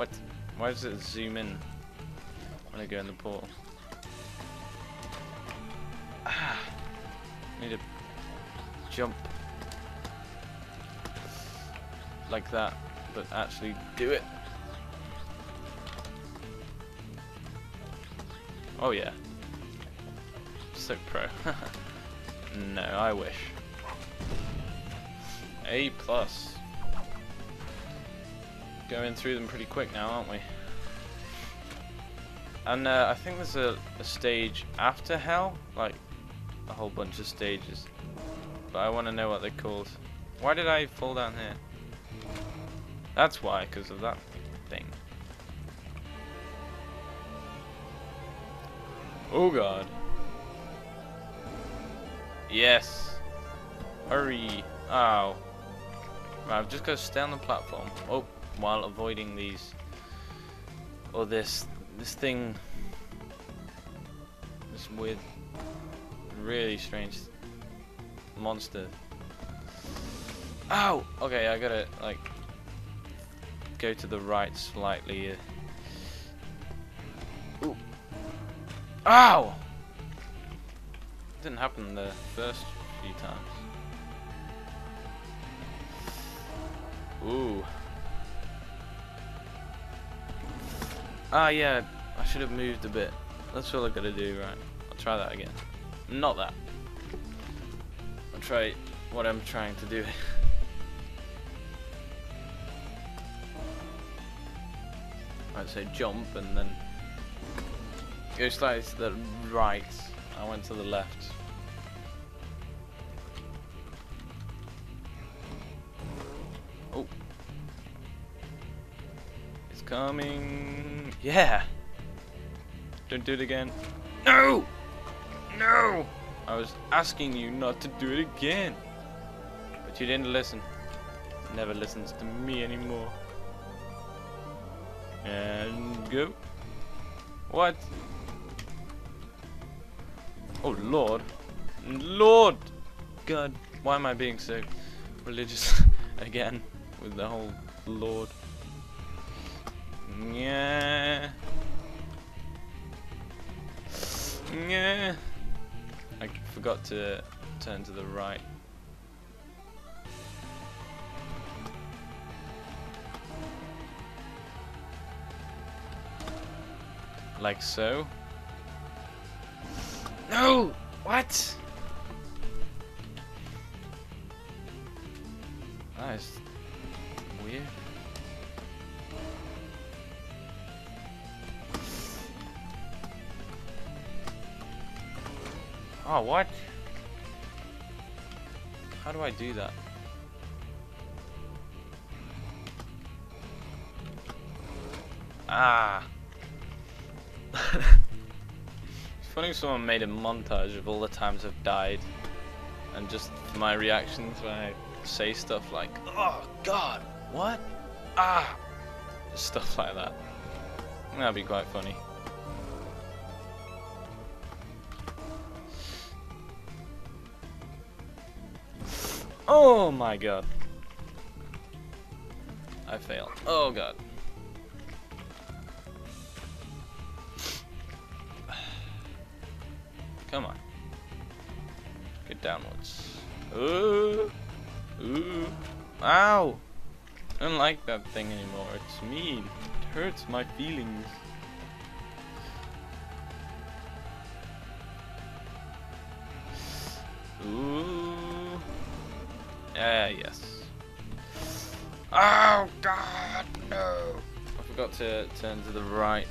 What? Why does it zoom in when I go in the portal? Ah, need to jump like that, but actually do it. Oh yeah. So pro. no, I wish. A plus. Going through them pretty quick now, aren't we? And uh, I think there's a, a stage after hell, like a whole bunch of stages. But I want to know what they're called. Why did I fall down here? That's why, because of that thing. Oh god. Yes. Hurry. Ow. Right, I've just got to stay on the platform. Oh, while avoiding these. Or this. This thing. This weird. Really strange monster. Ow! Okay, I gotta, like. Go to the right slightly. Uh. Ooh. Ow! Didn't happen the first few times. Ooh. Ah, yeah, I should have moved a bit. That's all I gotta do, right? I'll try that again. Not that. I'll try what I'm trying to do. I'd say jump and then go slightly to the right. I went to the left. Coming. Yeah. Don't do it again. No! No! I was asking you not to do it again. But you didn't listen. Never listens to me anymore. And go. What? Oh lord. Lord! God, why am I being so religious again with the whole lord? Yeah. Yeah. I forgot to turn to the right. Like so. No! What? That is weird. Oh, what? How do I do that? Ah. it's funny if someone made a montage of all the times I've died and just my reactions when I say stuff like, oh god, what? Ah! Stuff like that. That'd be quite funny. Oh my god. I failed. Oh god. Come on. Get downwards. Ooh. Ooh. Ow! I don't like that thing anymore. It's mean. It hurts my feelings. Yes. Oh god, no! I forgot to turn to the right.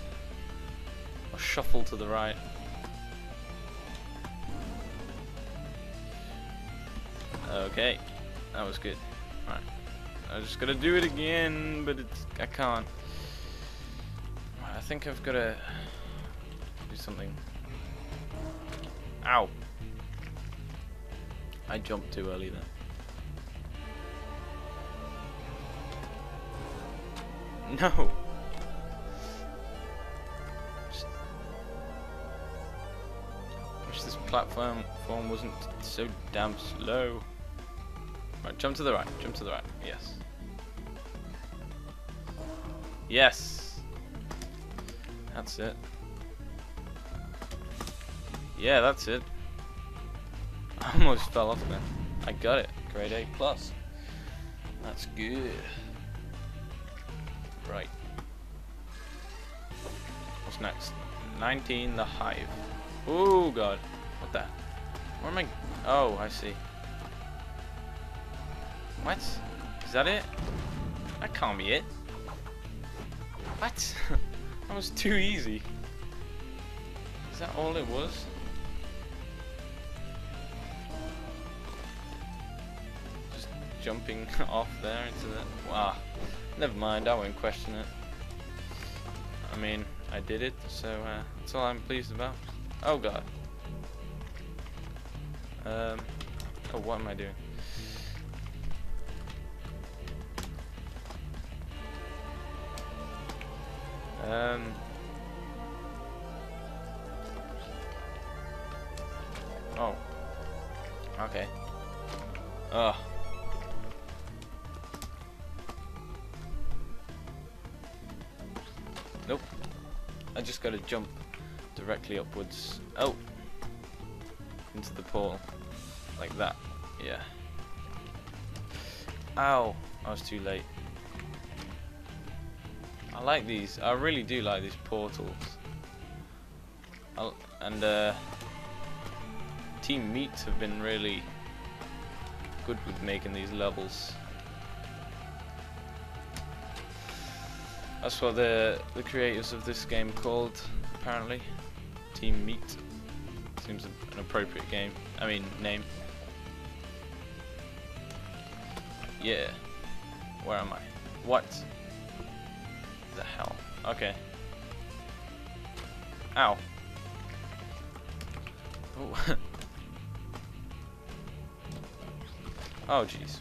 Or shuffle to the right. Okay, that was good. Right, I'm just gonna do it again, but it's I can't. I think I've got to do something. Ow! I jumped too early then. No! Wish this platform form wasn't so damn slow. Right, jump to the right, jump to the right, yes. Yes! That's it. Yeah, that's it. I almost fell off there. I got it. Grade A plus. That's good. Right. What's next? 19, the hive. Oh god. What the? Where am I? Oh, I see. What? Is that it? That can't be it. What? that was too easy. Is that all it was? Jumping off there into the... Wow. Never mind, I won't question it. I mean, I did it, so uh, that's all I'm pleased about. Oh god. Um, oh, what am I doing? Um, oh. Okay. Ugh. Just gotta jump directly upwards. Oh! Into the pool. Like that. Yeah. Ow! I was too late. I like these. I really do like these portals. I'll, and uh, Team Meat have been really good with making these levels. That's what the the creators of this game called, apparently. Team Meat. Seems an appropriate game. I mean, name. Yeah. Where am I? What? the hell? Okay. Ow. Oh. oh, jeez.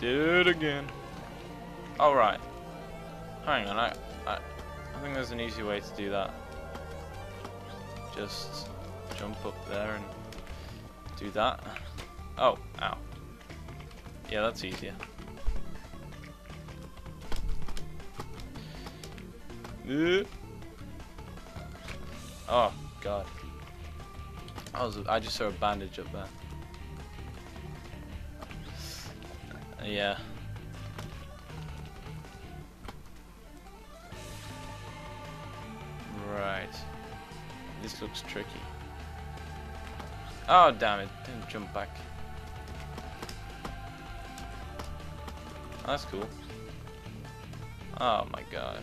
Do it again. Alright. Hang on, I, I, I think there's an easy way to do that. Just jump up there and do that. Oh, ow. Yeah, that's easier. Oh, God. I, was, I just saw a bandage up there. Yeah. Right. This looks tricky. Oh, damn it. Didn't jump back. Oh, that's cool. Oh my god.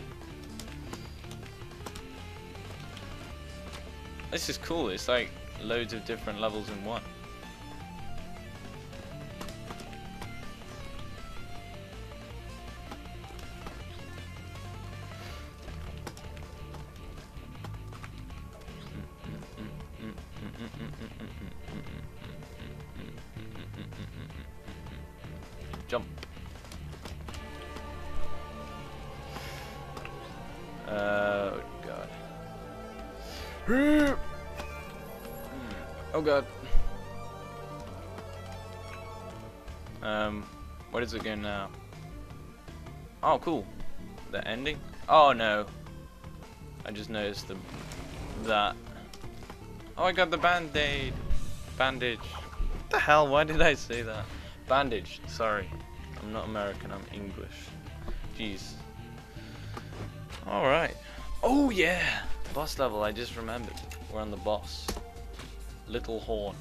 This is cool. It's like loads of different levels in one. Oh god. Um, what is it again now? Oh, cool. The ending? Oh no. I just noticed the that. Oh, I got the band-aid. Bandage. What the hell? Why did I say that? Bandage. Sorry. I'm not American. I'm English. Jeez. Alright. Oh, yeah. Boss level. I just remembered. We're on the boss. Little Horn.